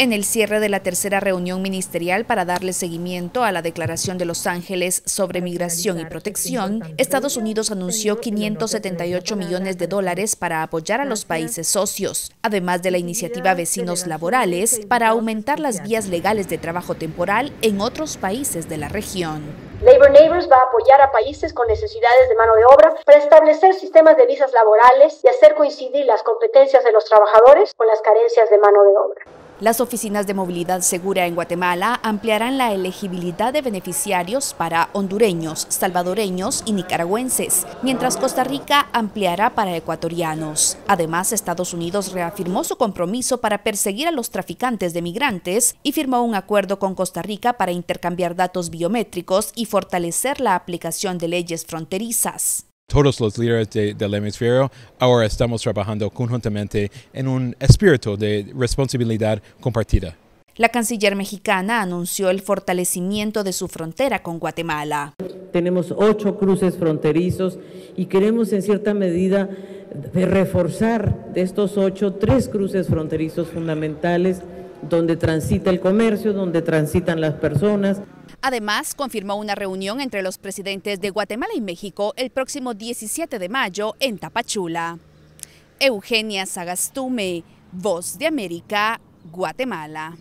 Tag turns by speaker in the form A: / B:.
A: En el cierre de la tercera reunión ministerial para darle seguimiento a la Declaración de Los Ángeles sobre migración y protección, Estados Unidos anunció 578 millones de dólares para apoyar a los países socios, además de la iniciativa Vecinos Laborales para aumentar las vías legales de trabajo temporal en otros países de la región.
B: Labor Neighbors va a apoyar a países con necesidades de mano de obra para establecer sistemas de visas laborales y hacer coincidir las competencias de los trabajadores con las carencias de mano de obra.
A: Las oficinas de movilidad segura en Guatemala ampliarán la elegibilidad de beneficiarios para hondureños, salvadoreños y nicaragüenses, mientras Costa Rica ampliará para ecuatorianos. Además, Estados Unidos reafirmó su compromiso para perseguir a los traficantes de migrantes y firmó un acuerdo con Costa Rica para intercambiar datos biométricos y fortalecer la aplicación de leyes fronterizas
C: todos los líderes de, del hemisferio ahora estamos trabajando conjuntamente en un espíritu de responsabilidad compartida.
A: La canciller mexicana anunció el fortalecimiento de su frontera con Guatemala.
D: Tenemos ocho cruces fronterizos y queremos en cierta medida reforzar de estos ocho tres cruces fronterizos fundamentales donde transita el comercio, donde transitan las personas.
A: Además, confirmó una reunión entre los presidentes de Guatemala y México el próximo 17 de mayo en Tapachula. Eugenia Sagastume, Voz de América, Guatemala.